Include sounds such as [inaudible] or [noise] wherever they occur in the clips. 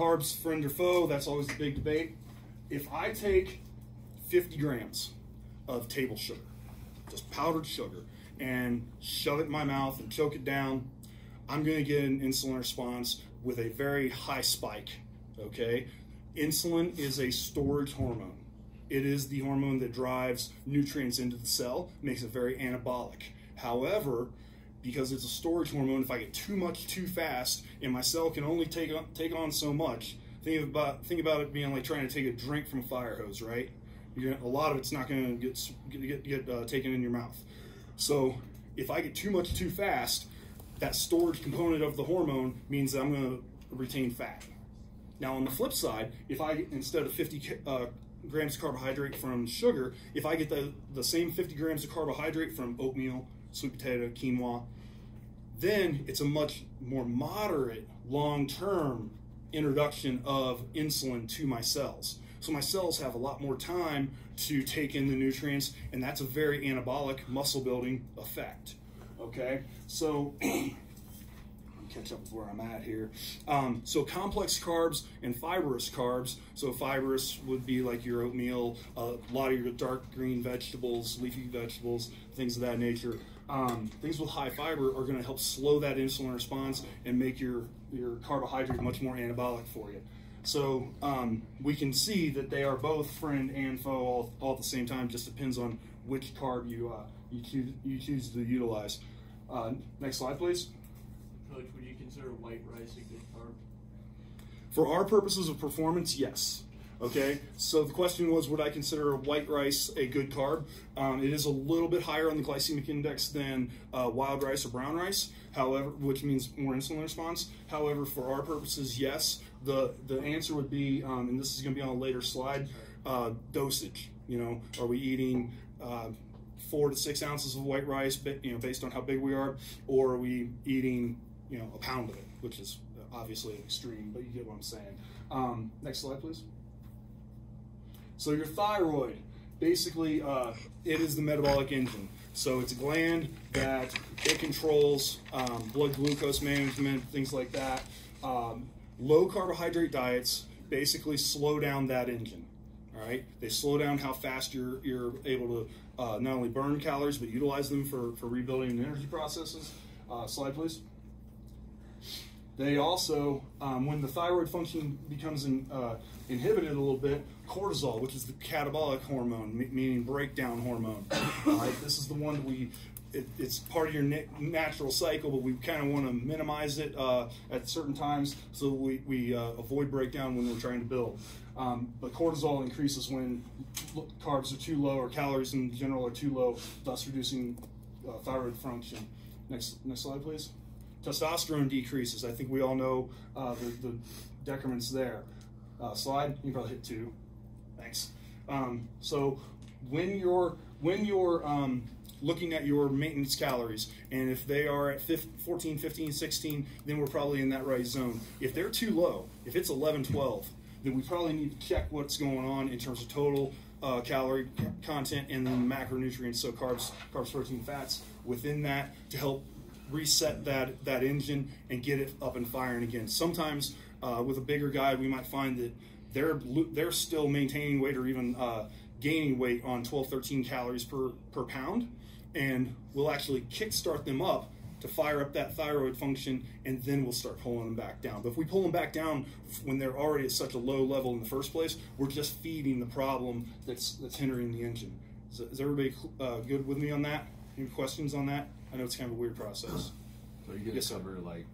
carbs, friend or foe, that's always the big debate. If I take 50 grams of table sugar, just powdered sugar, and shove it in my mouth and choke it down, I'm going to get an insulin response with a very high spike. Okay? Insulin is a storage hormone. It is the hormone that drives nutrients into the cell, makes it very anabolic. However, because it's a storage hormone, if I get too much too fast and my cell can only take on, take on so much, think about think about it being like trying to take a drink from a fire hose, right? A lot of it's not going to get get, get uh, taken in your mouth. So if I get too much too fast, that storage component of the hormone means that I'm going to retain fat. Now on the flip side, if I instead of 50 uh, grams of carbohydrate from sugar, if I get the, the same 50 grams of carbohydrate from oatmeal, sweet potato, quinoa, then it's a much more moderate long-term introduction of insulin to my cells. So my cells have a lot more time to take in the nutrients, and that's a very anabolic muscle building effect. Okay, so [clears throat] catch up with where I'm at here. Um, so complex carbs and fibrous carbs. So fibrous would be like your oatmeal, a lot of your dark green vegetables, leafy vegetables, things of that nature. Um, things with high fiber are going to help slow that insulin response and make your your carbohydrate much more anabolic for you. So um, we can see that they are both friend and foe all, all, at the same time. Just depends on which carb you uh, you choose you choose to utilize. Uh, next slide, please. Coach, would you consider white rice a good carb? For our purposes of performance, yes. Okay, so the question was, would I consider white rice a good carb? Um, it is a little bit higher on the glycemic index than uh, wild rice or brown rice, however, which means more insulin response. However, for our purposes, yes. The the answer would be, um, and this is going to be on a later slide, uh, dosage. You know, are we eating uh, four to six ounces of white rice, you know, based on how big we are, or are we eating you know, a pound of it, which is obviously extreme, but you get what I'm saying. Um, next slide, please. So your thyroid, basically, uh, it is the metabolic engine. So it's a gland that it controls um, blood glucose management, things like that. Um, low carbohydrate diets basically slow down that engine. All right, they slow down how fast you're you're able to uh, not only burn calories but utilize them for for rebuilding the energy processes. Uh, slide, please. They also, um, when the thyroid function becomes in, uh, inhibited a little bit, cortisol, which is the catabolic hormone, meaning breakdown hormone. Right, this is the one that we. It, it's part of your natural cycle, but we kind of want to minimize it uh, at certain times so we, we uh, avoid breakdown when we're trying to build. Um, but cortisol increases when carbs are too low or calories in general are too low, thus reducing uh, thyroid function. Next, next slide, please testosterone decreases. I think we all know uh, the, the, decrements there. Uh, slide, you can probably hit two. Thanks. Um, so when you're when you're um, looking at your maintenance calories, and if they are at 15, 14, 15, 16, then we're probably in that right zone. If they're too low, if it's 11, 12, then we probably need to check what's going on in terms of total uh, calorie content and then macronutrients, so carbs, carbs, protein, fats within that to help reset that that engine and get it up and firing again. Sometimes uh, with a bigger guy, we might find that they're they're still maintaining weight or even uh, gaining weight on 12, 13 calories per per pound, and we'll actually kickstart them up to fire up that thyroid function, and then we'll start pulling them back down. But if we pull them back down when they're already at such a low level in the first place, we're just feeding the problem that's that's hindering the engine. So is everybody uh, good with me on that? Any questions on that? I know it's kind of a weird process. So you gonna cover like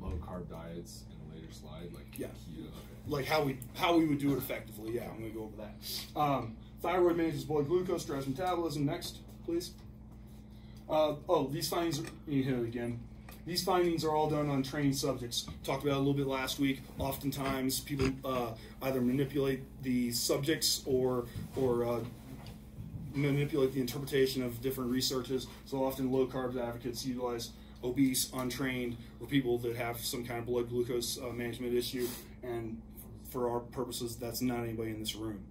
low carb diets in a later slide, like yeah, keto, okay. like how we how we would do it effectively. Yeah, I'm gonna go over that. Um, thyroid manages blood glucose, drives metabolism. Next, please. Uh, oh, these findings. You hit it again. These findings are all done on trained subjects. Talked about a little bit last week. Oftentimes, people uh, either manipulate the subjects or or uh, manipulate the interpretation of different researches. So often low carb advocates utilize obese, untrained, or people that have some kind of blood glucose uh, management issue. And for our purposes, that's not anybody in this room.